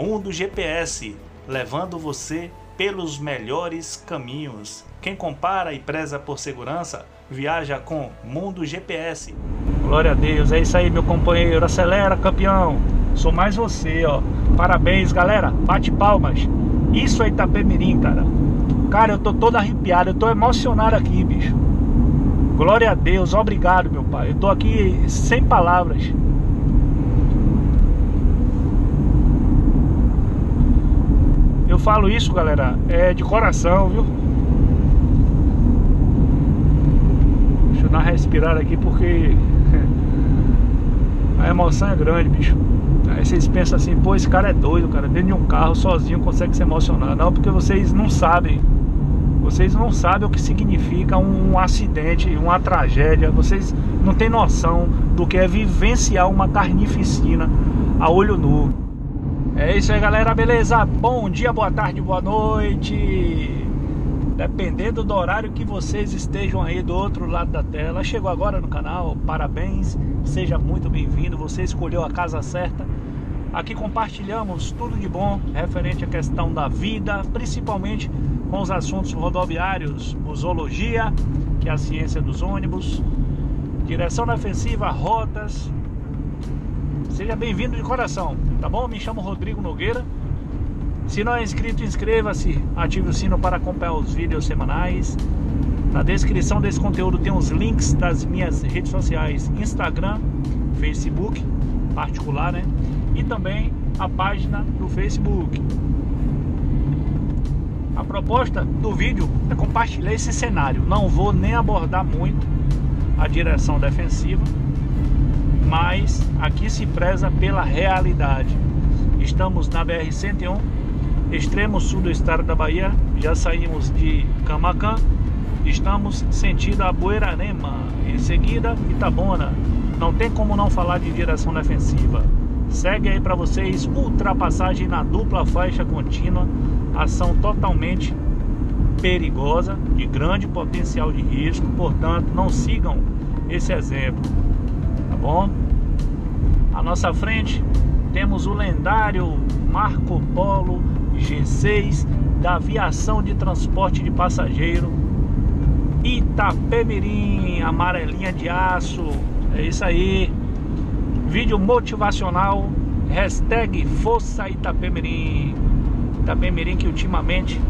Mundo GPS, levando você pelos melhores caminhos. Quem compara e preza por segurança, viaja com Mundo GPS. Glória a Deus, é isso aí, meu companheiro. Acelera, campeão. Sou mais você, ó. Parabéns, galera. Bate palmas. Isso é Itapemirim, cara. Cara, eu tô todo arrepiado, eu tô emocionado aqui, bicho. Glória a Deus, obrigado, meu pai. Eu tô aqui sem palavras. Falo isso, galera, é de coração, viu? Deixa eu dar uma respirada aqui porque a emoção é grande, bicho. Aí vocês pensam assim, pô, esse cara é doido, cara, dentro de um carro, sozinho, consegue se emocionar. Não, porque vocês não sabem. Vocês não sabem o que significa um acidente, uma tragédia. Vocês não têm noção do que é vivenciar uma carnificina a olho nu. É isso aí, galera, beleza? Bom dia, boa tarde, boa noite. Dependendo do horário que vocês estejam aí do outro lado da tela. Chegou agora no canal, parabéns, seja muito bem-vindo. Você escolheu a casa certa. Aqui compartilhamos tudo de bom referente à questão da vida, principalmente com os assuntos rodoviários, musologia, que é a ciência dos ônibus, direção defensiva, rotas. Seja bem-vindo de coração, tá bom? Me chamo Rodrigo Nogueira. Se não é inscrito, inscreva-se, ative o sino para acompanhar os vídeos semanais. Na descrição desse conteúdo tem os links das minhas redes sociais: Instagram, Facebook, particular, né? E também a página do Facebook. A proposta do vídeo é compartilhar esse cenário. Não vou nem abordar muito a direção defensiva, mas aqui se preza pela realidade. Estamos na BR-101 extremo sul do estado da Bahia. Já saímos de Camacan, estamos sentido a Buerarema, em seguida Itabona. Não tem como não falar de direção defensiva. Segue aí para vocês ultrapassagem na dupla faixa contínua, ação totalmente perigosa, de grande potencial de risco, portanto, não sigam esse exemplo, bom? À nossa frente temos o lendário Marco Polo G6 da Aviação de Transporte de Passageiro Itapemirim, amarelinha de aço. É isso aí. Vídeo motivacional. Hashtag Força Itapemirim. Itapemirim que ultimamente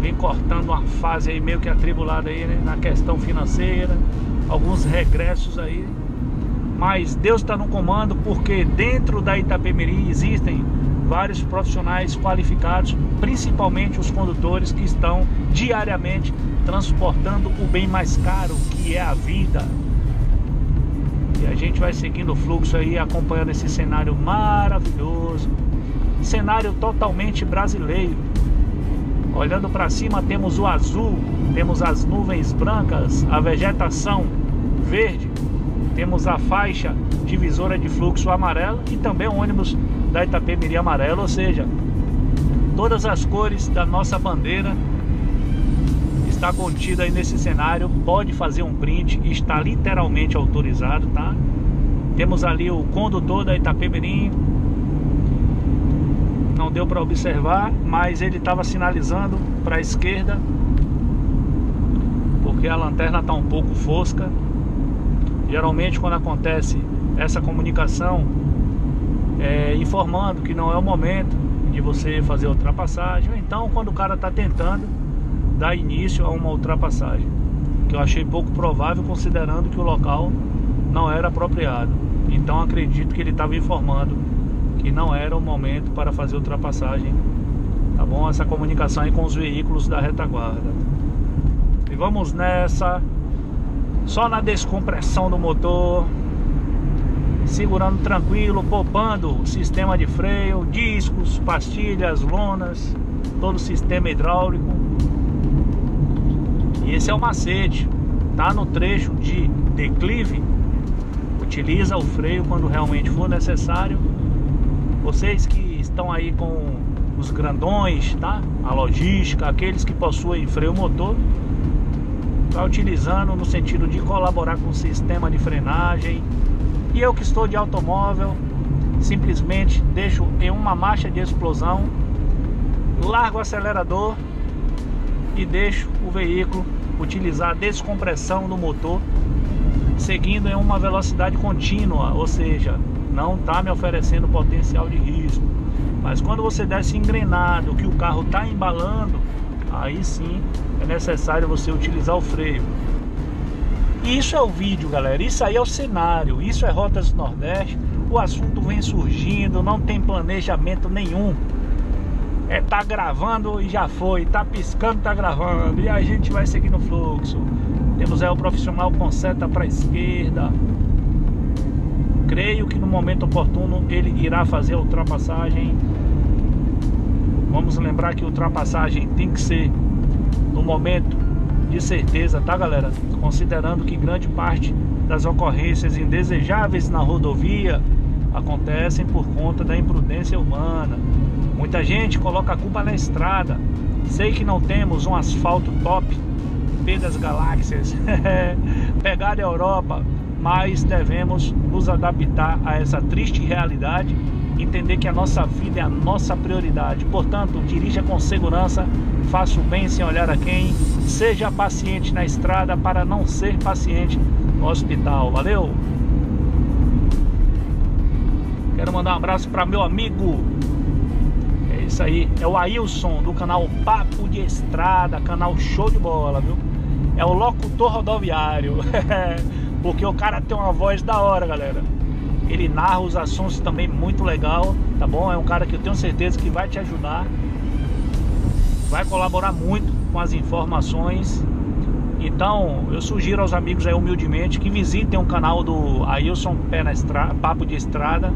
vem cortando uma fase aí meio que atribulada aí, né? Na questão financeira. Alguns regressos aí. Mas Deus está no comando porque dentro da Itapemirim existem vários profissionais qualificados, principalmente os condutores que estão diariamente transportando o bem mais caro, que é a vida. E a gente vai seguindo o fluxo aí, acompanhando esse cenário maravilhoso, cenário totalmente brasileiro. Olhando para cima temos o azul, temos as nuvens brancas, a vegetação verde, temos a faixa divisora de fluxo amarelo e também o ônibus da Itapemirim amarelo, ou seja, todas as cores da nossa bandeira está contida aí nesse cenário. Pode fazer um print, está literalmente autorizado, tá? Temos ali o condutor da Itapemirim. Não deu para observar, mas ele estava sinalizando para a esquerda, porque a lanterna está um pouco fosca. Geralmente quando acontece essa comunicação é, informando que não é o momento de você fazer ultrapassagem. Então, quando o cara está tentando dar início a uma ultrapassagem, que eu achei pouco provável considerando que o local não era apropriado. Então, acredito que ele estava informando que não era o momento para fazer ultrapassagem. Tá bom? Essa comunicação aí com os veículos da retaguarda. E vamos nessa. Só na descompressão do motor segurando tranquilo, poupando o sistema de freio, discos, pastilhas, lonas, todo o sistema hidráulico. E esse é o macete. Tá no trecho de declive, utiliza o freio quando realmente for necessário. Vocês que estão aí com os grandões, tá? A logística, aqueles que possuem freio motor, tá utilizando no sentido de colaborar com o sistema de frenagem, e eu que estou de automóvel, simplesmente deixo em uma marcha de explosão, largo o acelerador e deixo o veículo utilizar a descompressão do motor seguindo em uma velocidade contínua, ou seja, não está me oferecendo potencial de risco. Mas quando você desce engrenado, que o carro está embalando, aí sim é necessário você utilizar o freio. Isso é o vídeo, galera. Isso aí é o cenário. Isso é Rotas do Nordeste. O assunto vem surgindo, não tem planejamento nenhum. É tá gravando e já foi, tá piscando, tá gravando. E a gente vai seguir no fluxo. Temos aí o profissional com seta para esquerda. Creio que no momento oportuno ele irá fazer a ultrapassagem. Vamos lembrar que ultrapassagem tem que ser no momento de certeza, tá galera? Considerando que grande parte das ocorrências indesejáveis na rodovia acontecem por conta da imprudência humana. Muita gente coloca a culpa na estrada. Sei que não temos um asfalto top, P das galáxias, pegada Europa, mas devemos nos adaptar a essa triste realidade, entender que a nossa vida é a nossa prioridade. Portanto, dirija com segurança, faça o bem sem olhar a quem, seja paciente na estrada para não ser paciente no hospital. Valeu! Quero mandar um abraço para meu amigo. É isso aí, é o Ailson do canal Papo de Estrada, canal show de bola, viu? É o locutor rodoviário. Porque o cara tem uma voz da hora, galera. Ele narra os assuntos também muito legal, tá bom? É um cara que eu tenho certeza que vai te ajudar. Vai colaborar muito com as informações. Então, eu sugiro aos amigos aí humildemente que visitem o canal do Ailson Pé na Estrada, Papo de Estrada.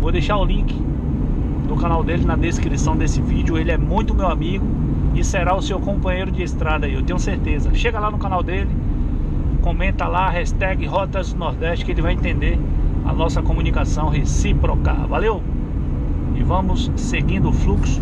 Vou deixar o link do canal dele na descrição desse vídeo. Ele é muito meu amigo e será o seu companheiro de estrada aí, eu tenho certeza. Chega lá no canal dele, comenta lá, hashtag Rotas Nordeste, que ele vai entender a nossa comunicação recíproca. Valeu? E vamos seguindo o fluxo.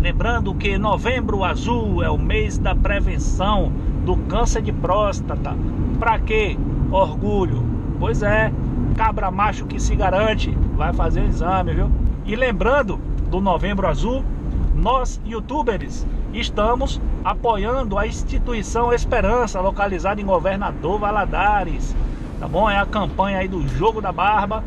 Lembrando que novembro azul é o mês da prevenção do câncer de próstata. Pra quê? Orgulho. Pois é, cabra macho que se garante, vai fazer o exame, viu? E lembrando do novembro azul, nós youtubers estamos apoiando a instituição Esperança, localizada em Governador Valadares. Tá bom? É a campanha aí do jogo da barba.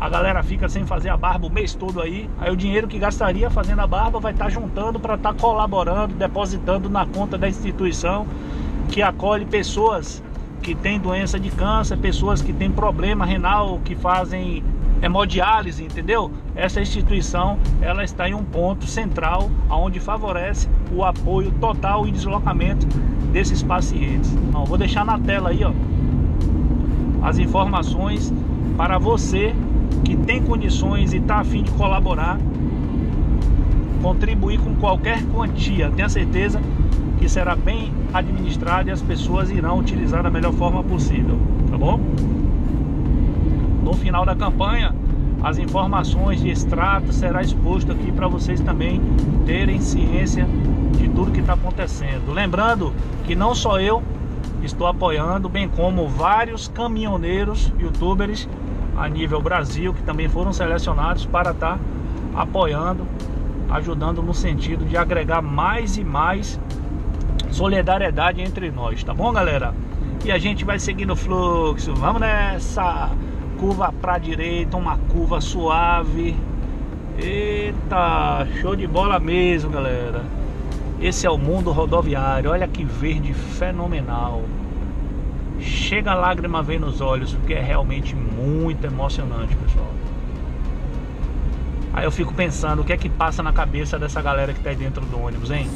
A galera fica sem fazer a barba o mês todo aí. Aí o dinheiro que gastaria fazendo a barba vai estar tá juntando para estar tá colaborando, depositando na conta da instituição que acolhe pessoas que têm doença de câncer, pessoas que têm problema renal, que fazem hemodiálise, entendeu? Essa instituição ela está em um ponto central onde favorece o apoio total e deslocamento desses pacientes. Então, vou deixar na tela aí, ó, as informações para você que tem condições e está afim de colaborar, contribuir com qualquer quantia. Tenha certeza que será bem administrado e as pessoas irão utilizar da melhor forma possível, tá bom? No final da campanha, as informações de extrato será exposto aqui para vocês também terem ciência de tudo que está acontecendo. Lembrando que não só eu estou apoiando, bem como vários caminhoneiros, youtubers a nível Brasil que também foram selecionados para estar apoiando, ajudando no sentido de agregar mais e mais solidariedade entre nós, tá bom, galera? E a gente vai seguindo o fluxo. Vamos nessa! curva para direita, uma curva suave. Eita, show de bola mesmo, galera. Esse é o mundo rodoviário. Olha que verde fenomenal. Chega a lágrima ver nos olhos, porque é realmente muito emocionante, pessoal. Aí eu fico pensando, o que é que passa na cabeça dessa galera que tá aí dentro do ônibus, hein?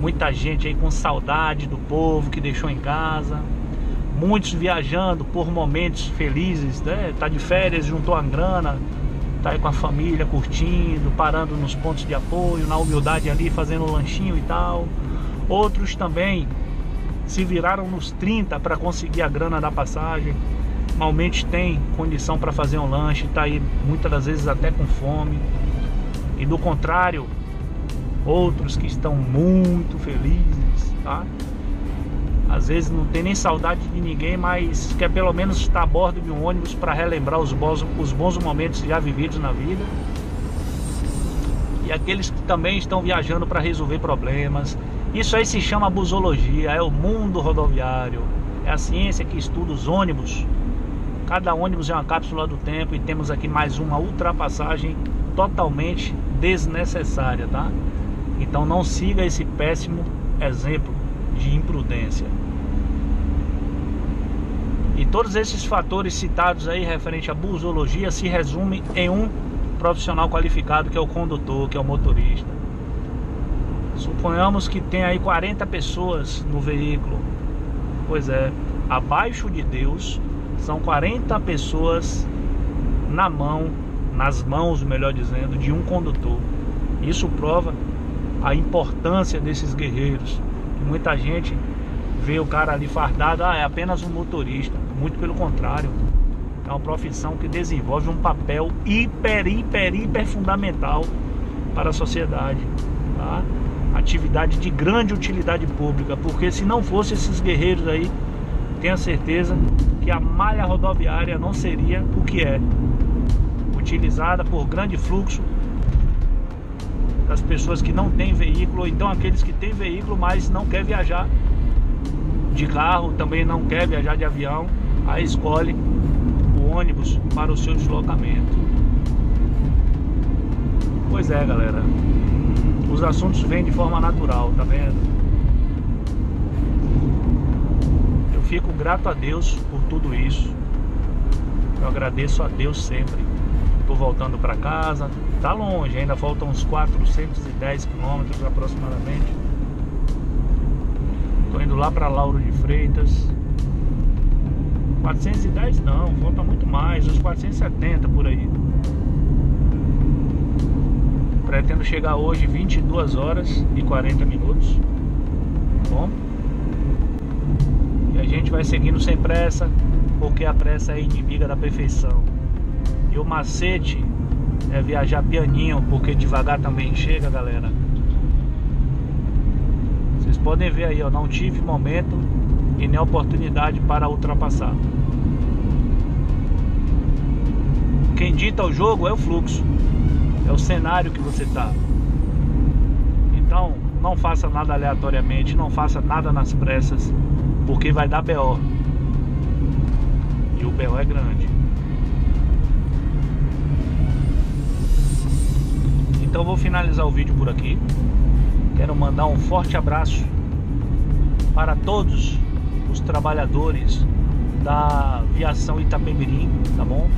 Muita gente aí com saudade do povo que deixou em casa muitos viajando por momentos felizes, né? Tá de férias, juntou a grana, tá aí com a família curtindo, parando nos pontos de apoio, na humildade ali, fazendo um lanchinho e tal. Outros também se viraram nos 30 para conseguir a grana da passagem. Malmente tem condição para fazer um lanche, tá aí muitas das vezes até com fome. E do contrário, outros que estão muito felizes, tá? Às vezes não tem nem saudade de ninguém, mas quer pelo menos estar a bordo de um ônibus para relembrar os bons, os bons momentos já vividos na vida. E aqueles que também estão viajando para resolver problemas. Isso aí se chama busologia, é o mundo rodoviário, é a ciência que estuda os ônibus. Cada ônibus é uma cápsula do tempo e temos aqui mais uma ultrapassagem totalmente desnecessária, tá? Então não siga esse péssimo exemplo de imprudência. Todos esses fatores citados aí referente à busologia se resumem em um profissional qualificado que é o condutor, que é o motorista. Suponhamos que tem aí 40 pessoas no veículo. Pois é, abaixo de Deus são 40 pessoas na mão, nas mãos, melhor dizendo, de um condutor. Isso prova a importância desses guerreiros. Muita gente vê o cara ali fardado, ah, é apenas um motorista. Muito pelo contrário. É uma profissão que desenvolve um papel hiper, hiper, hiper fundamental para a sociedade. Tá? Atividade de grande utilidade pública, porque se não fosse esses guerreiros aí, tenha certeza que a malha rodoviária não seria o que é. Utilizada por grande fluxo das pessoas que não têm veículo, ou então aqueles que têm veículo, mas não quer viajar de carro, também não quer viajar de avião, aí escolhe o ônibus para o seu deslocamento. Pois é, galera. Os assuntos vêm de forma natural, tá vendo? Eu fico grato a Deus por tudo isso. Eu agradeço a Deus sempre. Tô voltando para casa, Tá longe, ainda faltam uns 410 quilômetros aproximadamente. Indo lá para Lauro de Freitas. 410 não, falta muito mais, uns 470 por aí. Pretendo chegar hoje 22 horas e 40 minutos. Bom? E a gente vai seguindo sem pressa, porque a pressa é inimiga da perfeição. E o macete é viajar pianinho, porque devagar também chega, galera. Podem ver aí, ó, não tive momento e nem oportunidade para ultrapassar. Quem dita o jogo é o fluxo, é o cenário que você tá. Então, não faça nada aleatoriamente, não faça nada nas pressas, porque vai dar BO. E o BO é grande. Então vou finalizar o vídeo por aqui. Quero mandar um forte abraço para todos os trabalhadores da aviação Itapemirim, tá bom?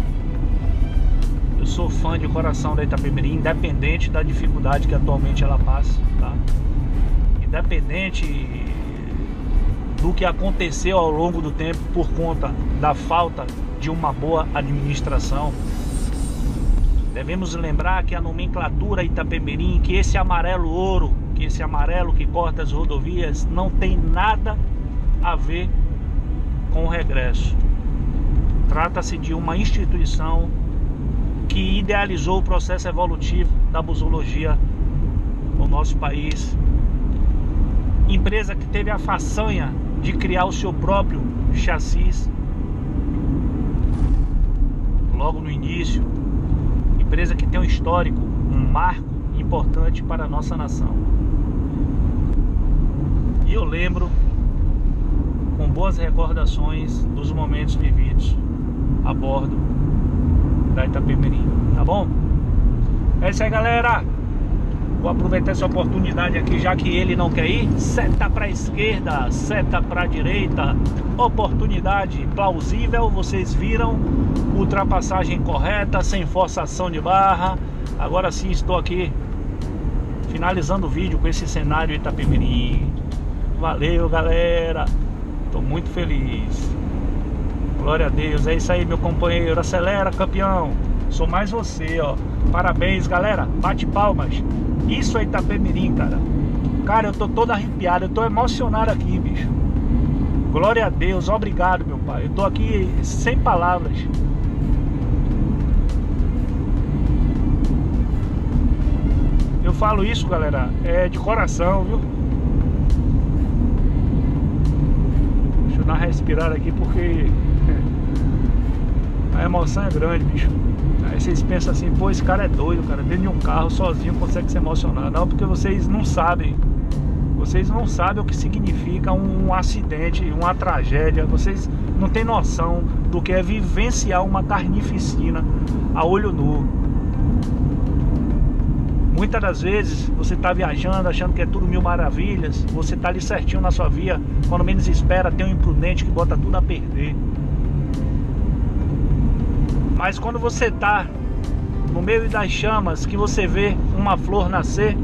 Eu sou fã de coração da Itapemirim, independente da dificuldade que atualmente ela passa, tá? Independente do que aconteceu ao longo do tempo por conta da falta de uma boa administração Devemos lembrar que a nomenclatura Itapemirim, que esse amarelo ouro, que esse amarelo que corta as rodovias, não tem nada a ver com o regresso. Trata-se de uma instituição que idealizou o processo evolutivo da busologia no nosso país. Empresa que teve a façanha de criar o seu próprio chassis logo no início empresa que tem um histórico, um marco importante para a nossa nação. Eu lembro com boas recordações dos momentos vividos a bordo da Itapemirim, tá bom? É isso aí, galera. Vou aproveitar essa oportunidade aqui, já que ele não quer ir. Seta para esquerda, seta para direita. Oportunidade plausível, vocês viram. Ultrapassagem correta, sem forçação de barra. Agora sim estou aqui finalizando o vídeo com esse cenário Itapemirim. Valeu, galera. Estou muito feliz. Glória a Deus. É isso aí, meu companheiro. Acelera, campeão. Sou mais você, ó. Parabéns, galera. Bate palmas. Isso é Itapemirim, cara. Cara, eu tô todo arrepiado, eu tô emocionado aqui, bicho. Glória a Deus, obrigado, meu pai. Eu tô aqui sem palavras. Eu falo isso, galera, é de coração, viu? Na respirada aqui porque a emoção é grande, bicho. Aí vocês pensam assim, pô, esse cara é doido, cara, dentro de um carro sozinho consegue se emocionar. Não, porque vocês não sabem. Vocês não sabem o que significa um acidente, uma tragédia. Vocês não têm noção do que é vivenciar uma carnificina a olho nu. Muitas das vezes você está viajando achando que é tudo mil maravilhas, você está ali certinho na sua via, quando menos espera, tem um imprudente que bota tudo a perder. Mas quando você está no meio das chamas, que você vê uma flor nascer,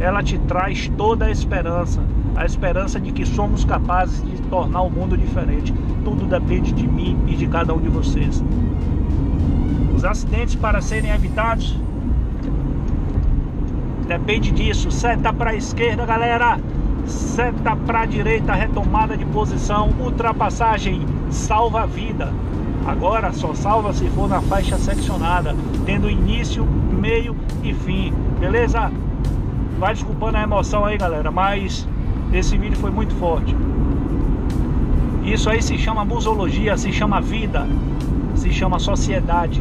ela te traz toda a esperança. A esperança de que somos capazes de tornar o mundo diferente. Tudo depende de mim e de cada um de vocês. Os acidentes para serem evitados Depende disso. Seta para a esquerda, galera. Seta para a direita, retomada de posição. Ultrapassagem salva a vida. Agora só salva se for na faixa seccionada, tendo início, meio e fim. Beleza? Vai desculpando a emoção aí, galera, mas esse vídeo foi muito forte. Isso aí se chama musologia, se chama vida, se chama sociedade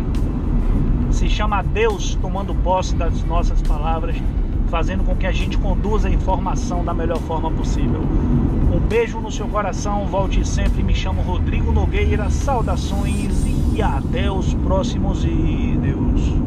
se chama Deus tomando posse das nossas palavras, fazendo com que a gente conduza a informação da melhor forma possível. Um beijo no seu coração, volte sempre. Me chamo Rodrigo Nogueira, saudações e até os próximos vídeos.